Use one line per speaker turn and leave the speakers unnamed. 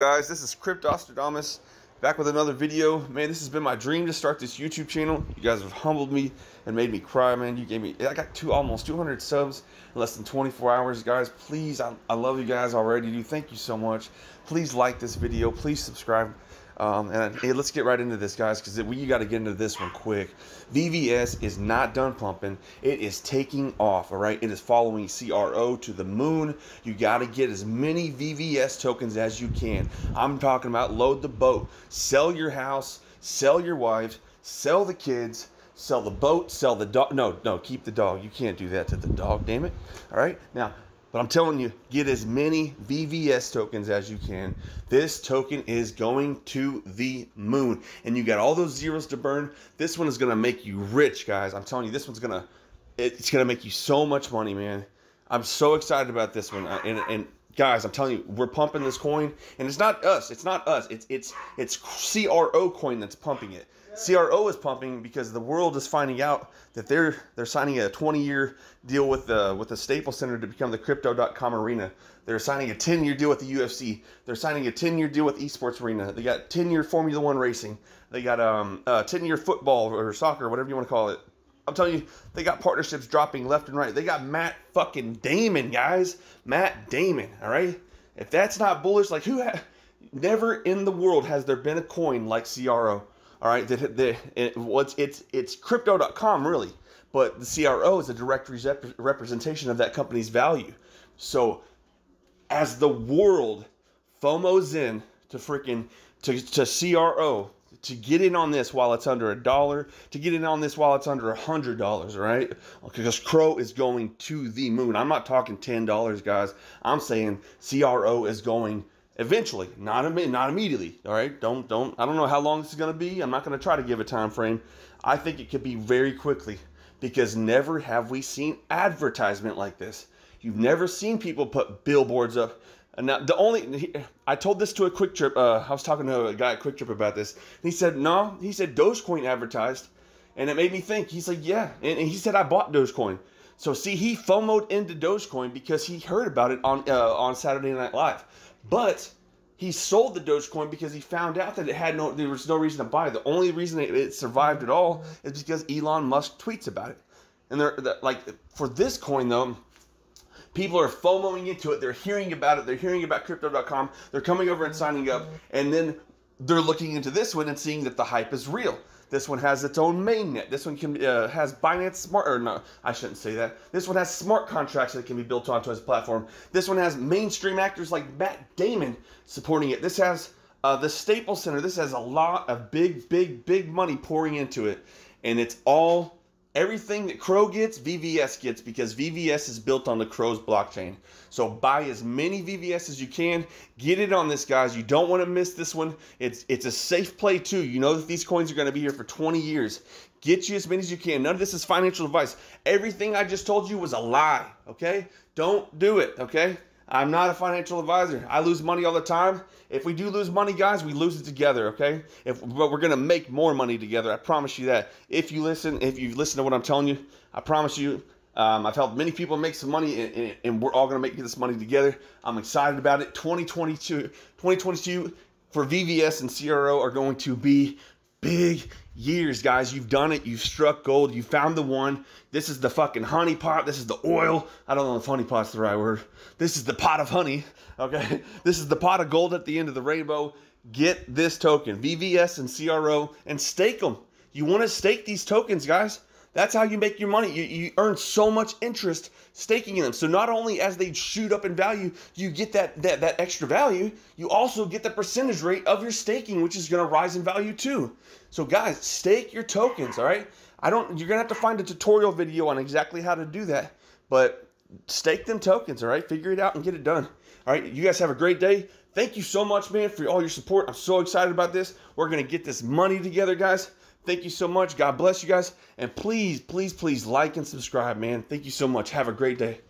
guys this is cryptostradamus back with another video. Man this has been my dream to start this youtube channel. You guys have humbled me and made me cry man. You gave me i got two almost 200 subs in less than 24 hours guys. Please i, I love you guys already do thank you so much. Please like this video. Please subscribe um, and hey, let's get right into this, guys, because we got to get into this one quick. VVS is not done pumping. It is taking off, all right? It is following CRO to the moon. You got to get as many VVS tokens as you can. I'm talking about load the boat, sell your house, sell your wife, sell the kids, sell the boat, sell the dog. No, no, keep the dog. You can't do that to the dog, damn it. All right? Now, but I'm telling you, get as many VVS tokens as you can. This token is going to the moon. And you got all those zeros to burn. This one is going to make you rich, guys. I'm telling you, this one's going to, it's going to make you so much money, man. I'm so excited about this one. And, and guys, I'm telling you, we're pumping this coin. And it's not us. It's not us. It's, it's, it's CRO coin that's pumping it. CRO is pumping because the world is finding out that they're they're signing a 20 year deal with the with the Staples Center to become the Crypto.com arena. They're signing a 10 year deal with the UFC. They're signing a 10 year deal with Esports Arena. They got 10 year Formula One racing. They got um uh, 10 year football or soccer, whatever you want to call it. I'm telling you, they got partnerships dropping left and right. They got Matt fucking Damon, guys. Matt Damon. All right. If that's not bullish, like who? Ha- never in the world has there been a coin like CRO. All right, the, the, it, what's it's it's crypto.com really, but the CRO is a direct rep- representation of that company's value. So, as the world FOMOs in to freaking to, to CRO to get in on this while it's under a dollar, to get in on this while it's under a hundred dollars, right? Because CRO is going to the moon. I'm not talking ten dollars, guys. I'm saying CRO is going eventually, not Im- not immediately. All right, don't don't. I don't know how long this is going to be. I'm not going to try to give a time frame. I think it could be very quickly because never have we seen advertisement like this. You've never seen people put billboards up. And now the only I told this to a QuikTrip. Uh, I was talking to a guy at QuikTrip about this. He said no. He said Dogecoin advertised, and it made me think. He's like, yeah, and, and he said I bought Dogecoin. So see, he FOMOed into Dogecoin because he heard about it on uh, on Saturday Night Live. But he sold the Dogecoin because he found out that it had no there was no reason to buy it. The only reason it, it survived at all is because Elon Musk tweets about it. And they're, they're like for this coin though, people are FOMOing into it. They're hearing about it. They're hearing about crypto.com. They're coming over and signing up, and then they're looking into this one and seeing that the hype is real. This one has its own mainnet. This one can uh, has Binance Smart, or no, I shouldn't say that. This one has smart contracts that can be built onto its platform. This one has mainstream actors like Matt Damon supporting it. This has uh, the Staples Center. This has a lot of big, big, big money pouring into it, and it's all Everything that CRO gets, VVS gets because VVS is built on the CRO's blockchain. So buy as many VVS as you can. Get it on this, guys. You don't want to miss this one. It's it's a safe play too. You know that these coins are going to be here for 20 years. Get you as many as you can. None of this is financial advice. Everything I just told you was a lie. Okay? Don't do it. Okay? I'm not a financial advisor. I lose money all the time. If we do lose money, guys, we lose it together, okay? If but we're gonna make more money together. I promise you that. If you listen, if you listen to what I'm telling you, I promise you. Um, I've helped many people make some money, and, and, and we're all gonna make this money together. I'm excited about it. 2022, 2022 for VVS and CRO are going to be big years, guys. You've done it. You've struck gold. You found the one. This is the fucking honey pot. This is the oil. I don't know if honey pot's the right word. This is the pot of honey. Okay. This is the pot of gold at the end of the rainbow. Get this token, VVS and CRO, and stake them. You want to stake these tokens, guys. That's how you make your money. You, you earn so much interest staking in them. So not only as they shoot up in value, you get that, that, that extra value, you also get the percentage rate of your staking, which is going to rise in value too. So guys, stake your tokens, all right? I don't you're going to have to find a tutorial video on exactly how to do that, but stake them tokens, all right? Figure it out and get it done. All right, you guys have a great day. Thank you so much, man, for all your support. I'm so excited about this. We're going to get this money together, guys. Thank you so much. God bless you guys. And please, please, please like and subscribe, man. Thank you so much. Have a great day.